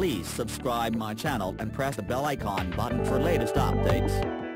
Please subscribe my channel and press the bell icon button for latest updates.